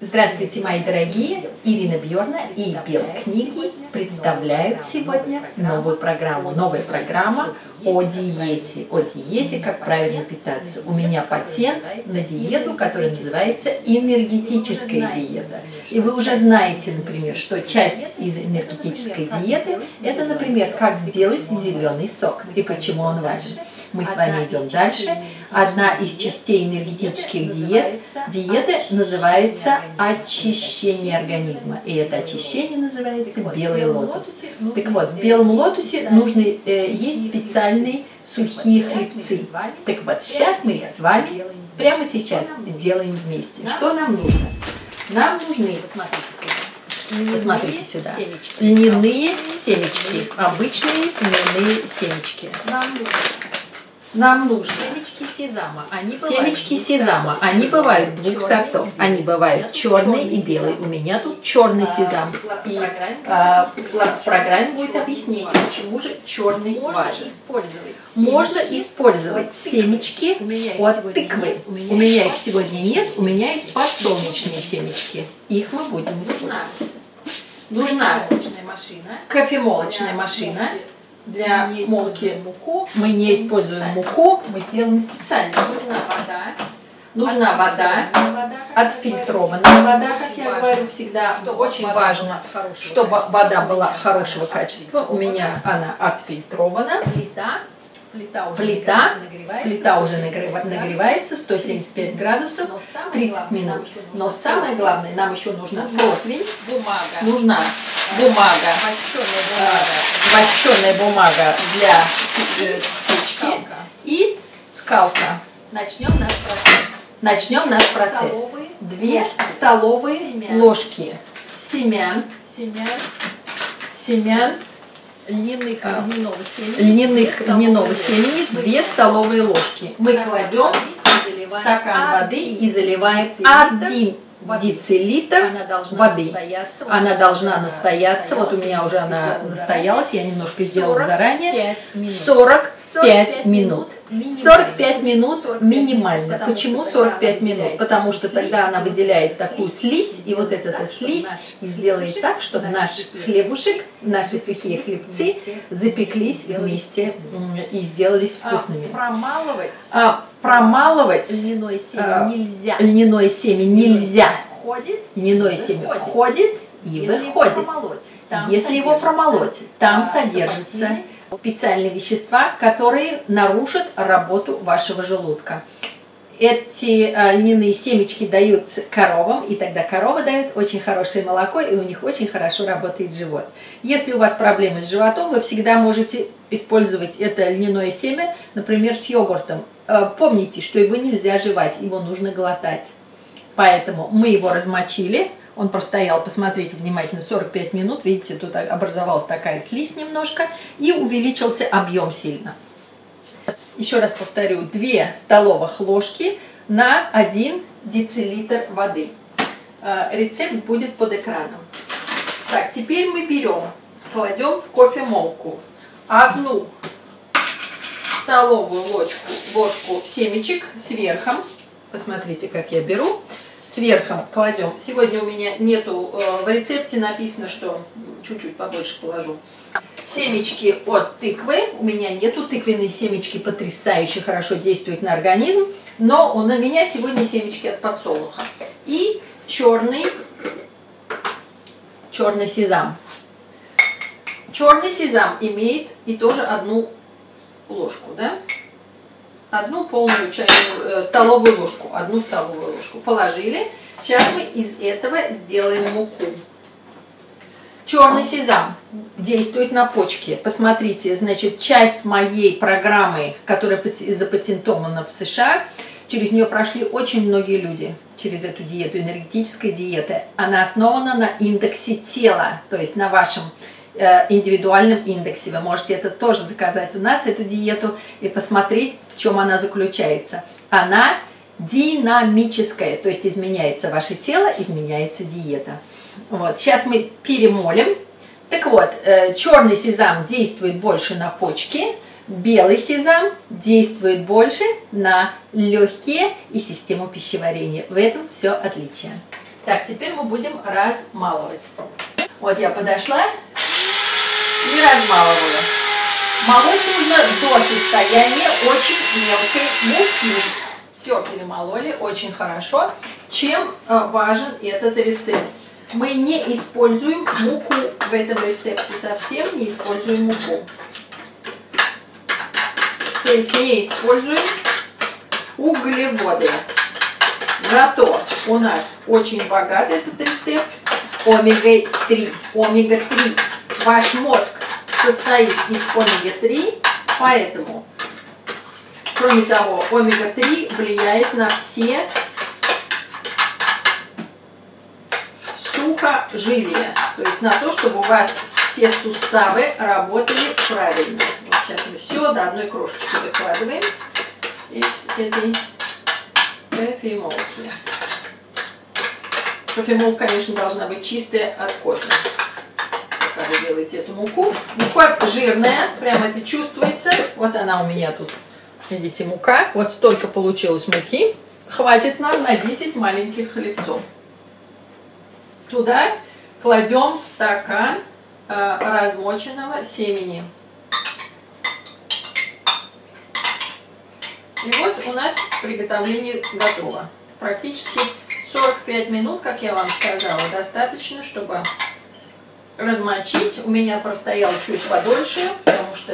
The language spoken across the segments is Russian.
Здравствуйте, мои дорогие! Ирина Бьорна и Белкниги представляют сегодня новую программу. Новая программа о диете. О диете, как правильно питаться. У меня патент на диету, которая называется энергетическая диета. И вы уже знаете, например, что часть из энергетической диеты – это, например, как сделать зеленый сок и почему он важен. Мы с вами идем дальше. Одна из частей энергетических диет, диеты называется очищение организма. И это очищение называется белый лотос. Так вот, в белом лотосе нужно э, есть специальные сухие хлебцы. Так вот, сейчас мы их с вами прямо сейчас сделаем вместе. Что нам нужно? Нам нужны, посмотрите сюда. Льняные семечки. Обычные льняные семечки. Нам нужно семечки сезама. Они семечки сезама. Они бывают двух сортов. Они бывают черные и белые. У меня тут черный сезам. И а, в программе будет объяснение, почему же черный важен. Можно использовать семечки от тыквы. У меня их сегодня нет. У меня есть подсолнечные семечки. Их мы будем использовать. Нужна кофемолочная машина для молки муку. Мы не используем муку, мы сделаем специально. Нужна вода. Нужна вода, отфильтрованная вода, как я говорю всегда. Очень важно, чтобы вода была хорошего качества. У меня она отфильтрована. Плита. Плита уже, плита, нагревается, плита уже нагревается 175 градусов 30 минут. Но самое главное, нам еще нужна противень, бумага, нужна бумага, вощеная бумага, бумага для печки и скалка. Начнем наш процесс. Начнем наш процесс. Две столовые ложки. Семян, семян, семян льняных, а, льняного семени, льняных льняного семени, две столовые ложки. Мы кладем стакан воды и заливаем один децилитр она должна воды. Настояться, вот она должна настояться. Вот у меня уже она настоялась, я немножко сделала заранее. 45 минут. 45 минут минимально. Почему 45 минут? Потому что тогда она выделяет такую слизь, и вот эта слизь сделает так, чтобы наш хлебушек, наши сухие хлебцы запеклись вместе и сделались а вкусными. Промалывать. А, промалывать льняное семя а, нельзя. Льняное семя нельзя. Входит. Льняное семя входит и выходит. Если его промолоть, там содержится специальные вещества, которые нарушат работу вашего желудка. Эти э, льняные семечки дают коровам, и тогда корова дает очень хорошее молоко, и у них очень хорошо работает живот. Если у вас проблемы с животом, вы всегда можете использовать это льняное семя, например, с йогуртом. Э, помните, что его нельзя жевать, его нужно глотать. Поэтому мы его размочили, он простоял, посмотрите внимательно, 45 минут. Видите, тут образовалась такая слизь немножко. И увеличился объем сильно. Еще раз повторю, 2 столовых ложки на 1 децилитр воды. А, рецепт будет под экраном. Так, теперь мы берем, кладем в кофемолку одну столовую ложку, ложку семечек с верхом. Посмотрите, как я беру сверху кладем. Сегодня у меня нету, э, в рецепте написано, что чуть-чуть побольше положу. Семечки от тыквы. У меня нету тыквенные семечки, потрясающе хорошо действуют на организм. Но у меня сегодня семечки от подсолнуха. И черный, черный сезам. Черный сезам имеет и тоже одну ложку, да? Одну полную чайную, э, столовую ложку, одну столовую ложку положили. Сейчас мы из этого сделаем муку. Черный сезам действует на почки. Посмотрите, значит, часть моей программы, которая запатентована в США, через нее прошли очень многие люди, через эту диету, энергетическая диета. Она основана на индексе тела, то есть на вашем индивидуальном индексе. Вы можете это тоже заказать у нас, эту диету, и посмотреть, в чем она заключается. Она динамическая, то есть изменяется ваше тело, изменяется диета. Вот. Сейчас мы перемолим. Так вот, э, черный сезам действует больше на почки, белый сезам действует больше на легкие и систему пищеварения. В этом все отличие. Так, теперь мы будем размалывать. Вот я подошла и размалываю. Молоть нужно до состояния очень мелкой муки. Все перемололи очень хорошо. Чем э, важен этот рецепт? Мы не используем муку в этом рецепте, совсем не используем муку. То есть не используем углеводы. Зато у нас очень богат этот рецепт омега-3. Омега-3. Ваш мозг состоит из омега-3, поэтому, кроме того, омега-3 влияет на все сухожилия, то есть на то, чтобы у вас все суставы работали правильно. Вот сейчас мы все до одной крошечки выкладываем из этой кофемолки. Кофемолка, конечно, должна быть чистая от кофе. Пока вы делаете эту муку. Мука жирная, прямо это чувствуется. Вот она у меня тут, видите, мука. Вот столько получилось муки. Хватит нам на 10 маленьких хлебцов. Туда кладем стакан э, размоченного семени. И вот у нас приготовление готово. Практически 45 минут, как я вам сказала, достаточно, чтобы размочить. У меня простоял чуть подольше, потому что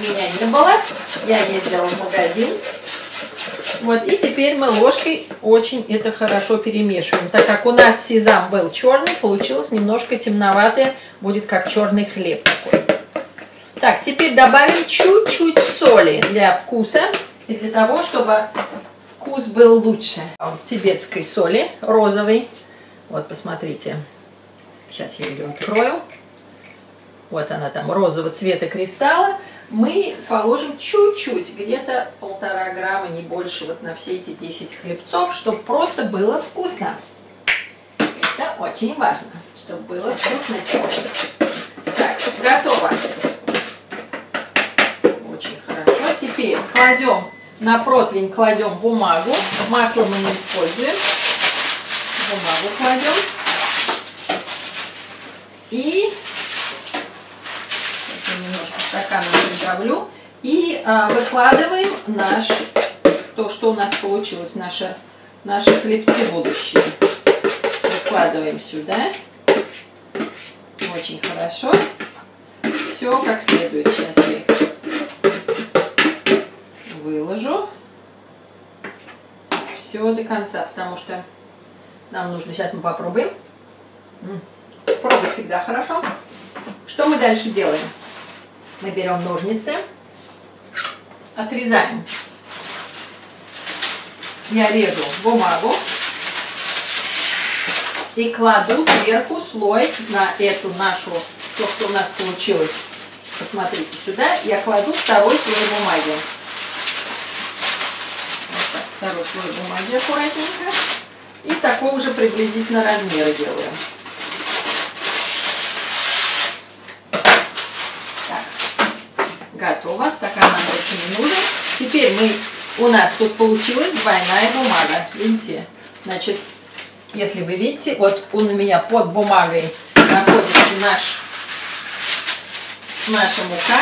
меня не было. Я ездила в магазин. Вот, и теперь мы ложкой очень это хорошо перемешиваем. Так как у нас сезам был черный, получилось немножко темноватое, будет как черный хлеб такой. Так, теперь добавим чуть-чуть соли для вкуса и для того, чтобы вкус был лучше. Тибетской соли розовой. Вот, посмотрите. Сейчас я ее открою. Вот она там розового цвета кристалла. Мы положим чуть-чуть, где-то полтора грамма, не больше, вот на все эти 10 хлебцов, чтобы просто было вкусно. Это очень важно, чтобы было вкусно Так, готово. Очень хорошо. Теперь кладем на противень кладем бумагу. Масло мы не используем. Бумагу кладем. И немножко стаканом придавлю. И а, выкладываем наш, то, что у нас получилось, наши, наши хлебцы будущие. Выкладываем сюда. Очень хорошо. Все как следует. Сейчас я их выложу. Все до конца, потому что нам нужно, сейчас мы попробуем. Всегда хорошо. Что мы дальше делаем? Мы берем ножницы, отрезаем. Я режу бумагу и кладу сверху слой на эту нашу, то, что у нас получилось. Посмотрите сюда, я кладу второй слой бумаги второй слой бумаги аккуратненько. И такого же приблизительно размера делаем. Готово. Стакан нам больше не нужен. Теперь мы, у нас тут получилась двойная бумага. Видите? Значит, если вы видите, вот он у меня под бумагой находится наш, наша мука,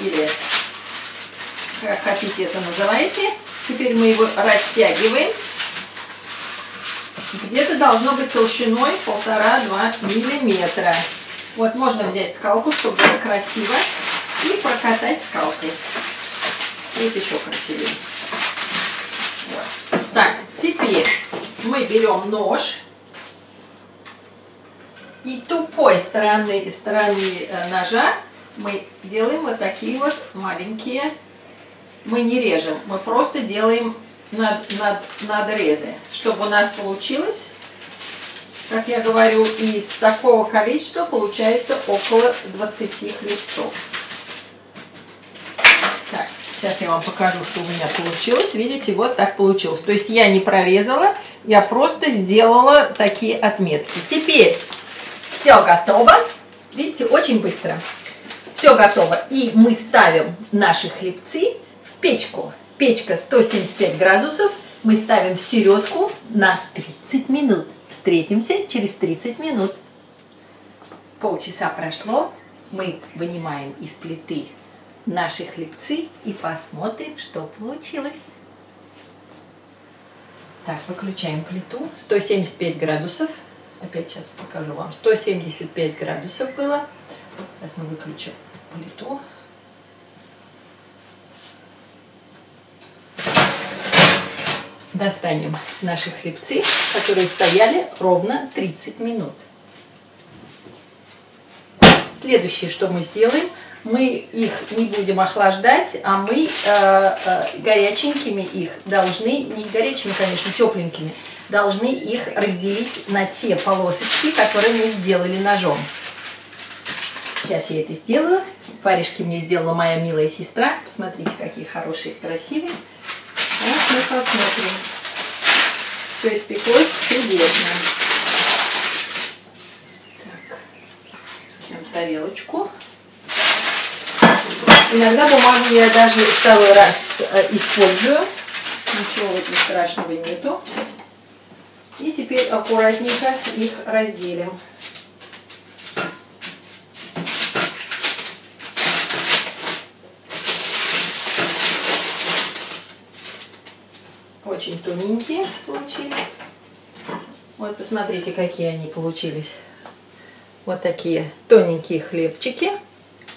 или как хотите это называйте. Теперь мы его растягиваем. Где-то должно быть толщиной полтора-два миллиметра. Вот можно взять скалку, чтобы было красиво, и прокатать скалкой. Будет еще красивее. Вот. Так, теперь мы берем нож и тупой стороны, стороны э, ножа мы делаем вот такие вот маленькие мы не режем, мы просто делаем над, над, надрезы, чтобы у нас получилось, как я говорю, из такого количества получается около 20 хлебцов. Сейчас я вам покажу, что у меня получилось. Видите, вот так получилось. То есть я не прорезала, я просто сделала такие отметки. Теперь все готово. Видите, очень быстро. Все готово. И мы ставим наши хлебцы печку. Печка 175 градусов. Мы ставим в середку на 30 минут. Встретимся через 30 минут. Полчаса прошло, мы вынимаем из плиты наши хлебцы и посмотрим, что получилось. Так, выключаем плиту. 175 градусов. Опять сейчас покажу вам. 175 градусов было. Сейчас мы выключим плиту. Достанем наши хлебцы, которые стояли ровно 30 минут. Следующее, что мы сделаем, мы их не будем охлаждать, а мы э, э, горяченькими их должны, не горячими, конечно, тепленькими, должны их разделить на те полосочки, которые мы сделали ножом. Сейчас я это сделаю. Варежки мне сделала моя милая сестра. Посмотрите, какие хорошие, красивые. Вот мы посмотрим. Все испеклось чудесно. Иногда бумагу я даже второй раз э, использую. Ничего в страшного нету. И теперь аккуратненько их разделим. Очень тоненькие получились. Вот посмотрите, какие они получились. Вот такие тоненькие хлебчики.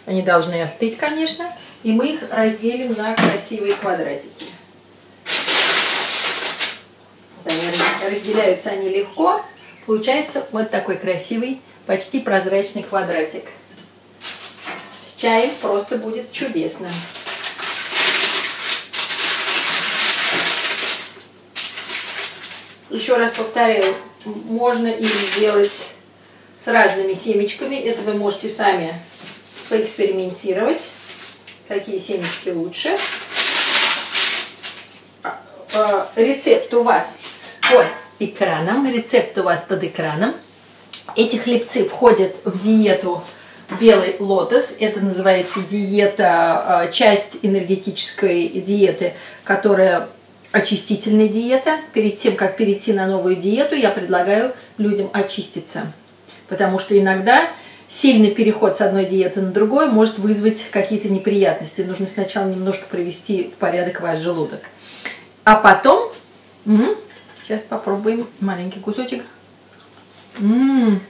Они должны остыть, конечно. И мы их разделим на красивые квадратики. Разделяются они легко. Получается вот такой красивый, почти прозрачный квадратик. С чаем просто будет чудесно. Еще раз повторяю, можно их сделать с разными семечками. Это вы можете сами поэкспериментировать, какие семечки лучше. А, а, рецепт у вас под экраном, рецепт у вас под экраном. Эти хлебцы входят в диету белый лотос. Это называется диета, а, часть энергетической диеты, которая очистительная диета. Перед тем, как перейти на новую диету, я предлагаю людям очиститься. Потому что иногда сильный переход с одной диеты на другую может вызвать какие-то неприятности. Нужно сначала немножко привести в порядок ваш желудок. А потом, м-м, сейчас попробуем маленький кусочек. М-м,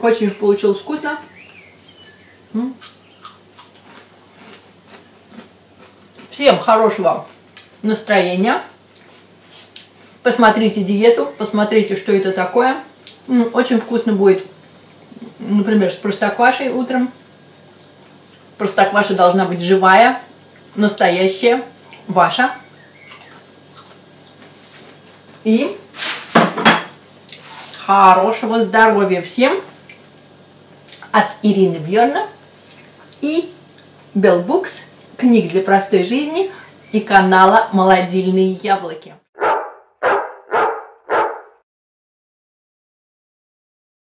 очень получилось вкусно. М-м. Всем хорошего настроения. Посмотрите диету, посмотрите, что это такое. Очень вкусно будет, например, с простоквашей утром. Простокваша должна быть живая, настоящая, ваша. И хорошего здоровья всем от Ирины Бьерна и Белбукс, книг для простой жизни – и канала «Молодильные яблоки».